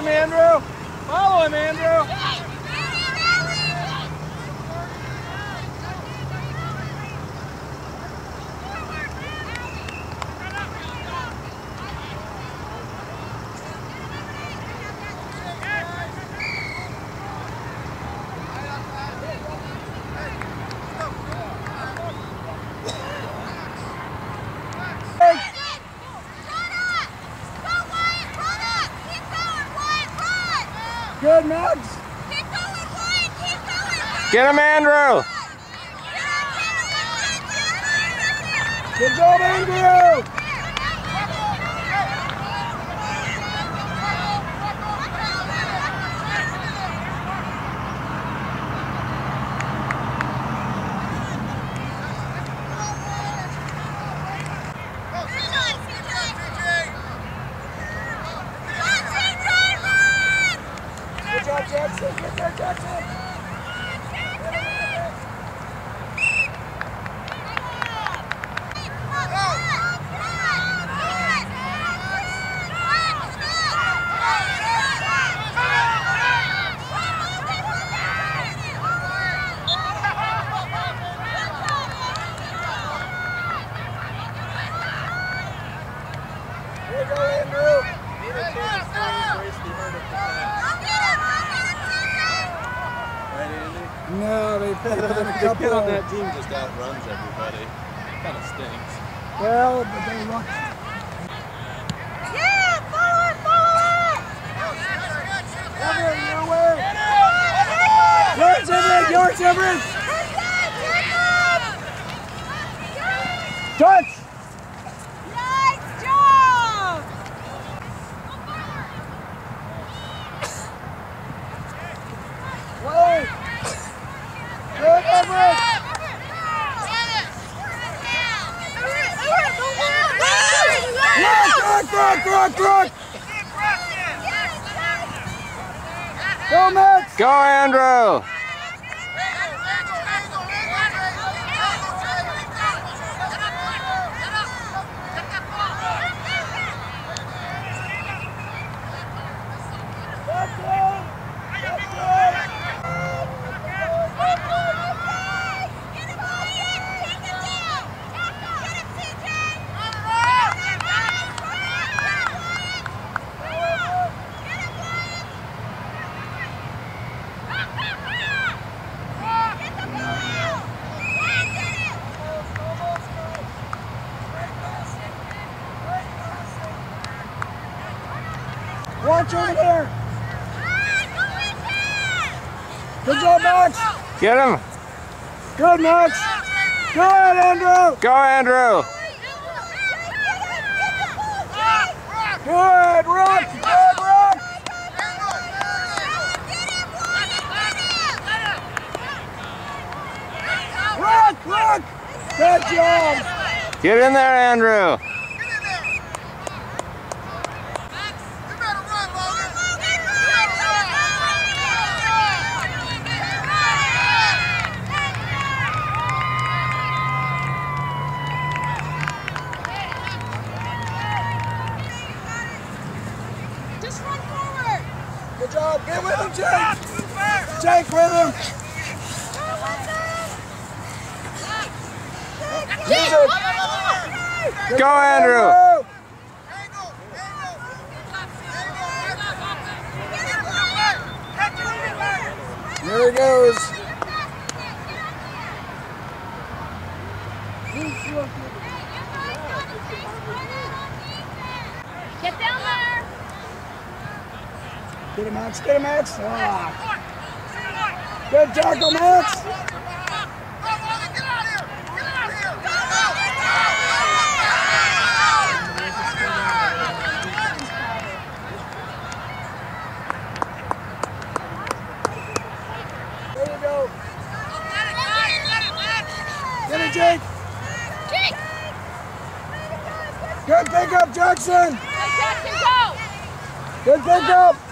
him, Andrew. Follow him, Andrew. Max. Get him, Andrew. Good job, Andrew. Good job, Jackson. Good job, Jackson. Here you go, Andrew. No, they put on oh. a The kid couple. on that team just outruns everybody. It Kind of stinks. Well, but they run. Everett, your way. Yours, Everett. Yours, Everett. Touch. Wait. Good, Everett. Rock, rock, rock, rock. Go, Max. Go, Andrew. Watch over there. Good job, Max. Get him. Good, Max. Good, Andrew. Go, Andrew. Good, Rock. Good, Rock. Rock, Rock. Good job. Get in there, Andrew. Job. Get with him, Jake. Jake, with him. Use it. Go, Andrew. There he goes. Get down there. Get him, Max. Get him, Max. Ah. Good tackle, Max. There you go. Get it, Jake. Jake. Good pickup, Jackson. Go, Jackson, go. Good pickup. Next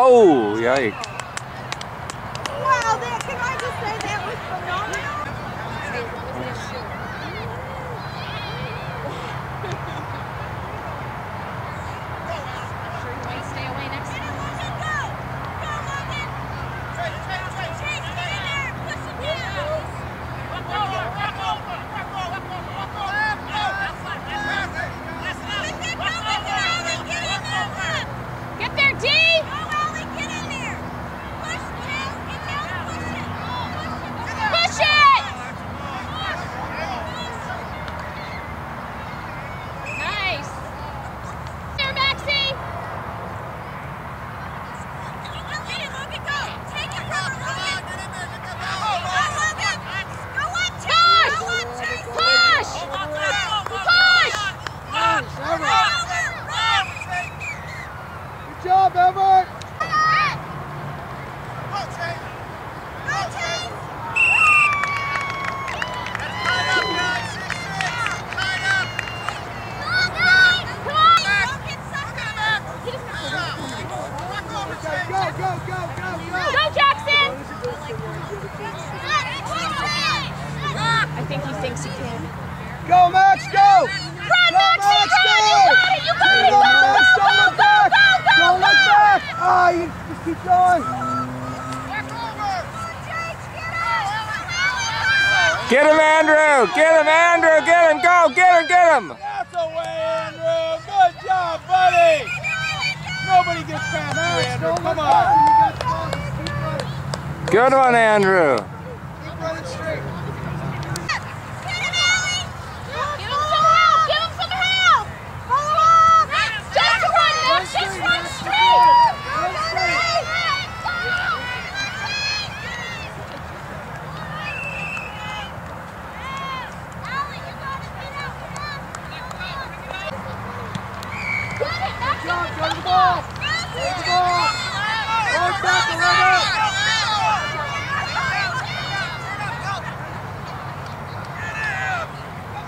Oh, yikes. Get him, Andrew! Get him, Andrew! Get him! Go! Get him! Get him! That's a way, Andrew! Good job, buddy! Nobody gets past Andrew. Come on! Good one, Andrew.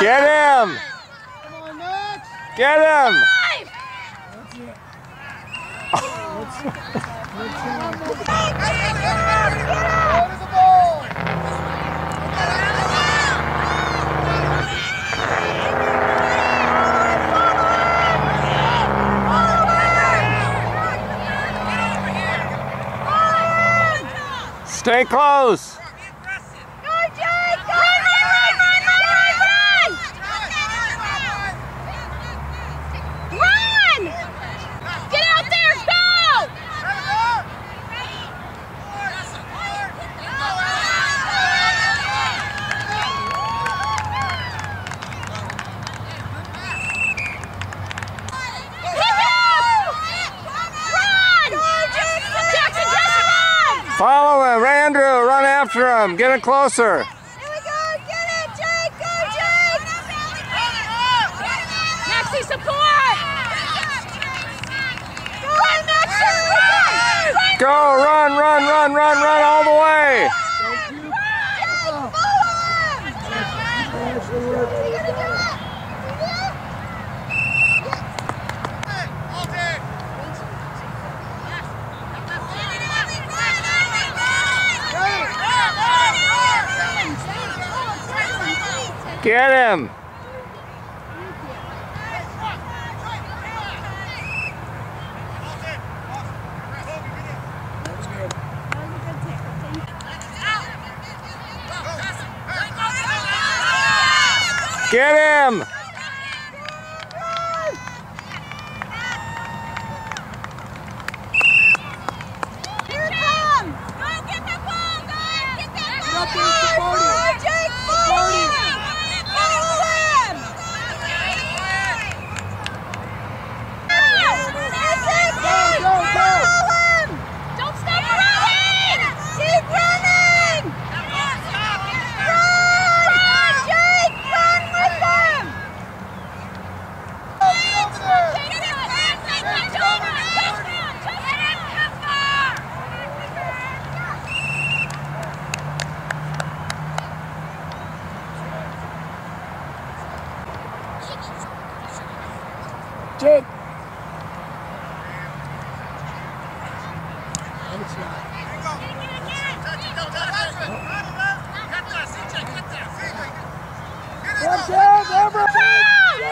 Get him! Get him! Stay close! after him. Get him closer. Here we go. Get it, Jake. Go, Jake. Maxie, support. Go, Maxie. Go, run, run, run, run, run all the way. Get him! Get him! Here it comes! Go get the ball, guys! Get that ball!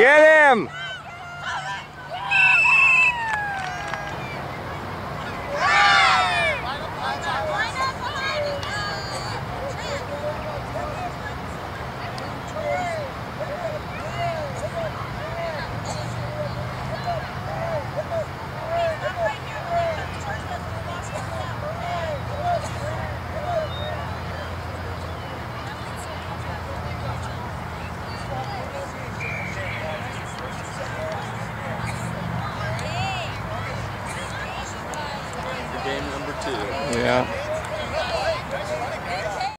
Get him!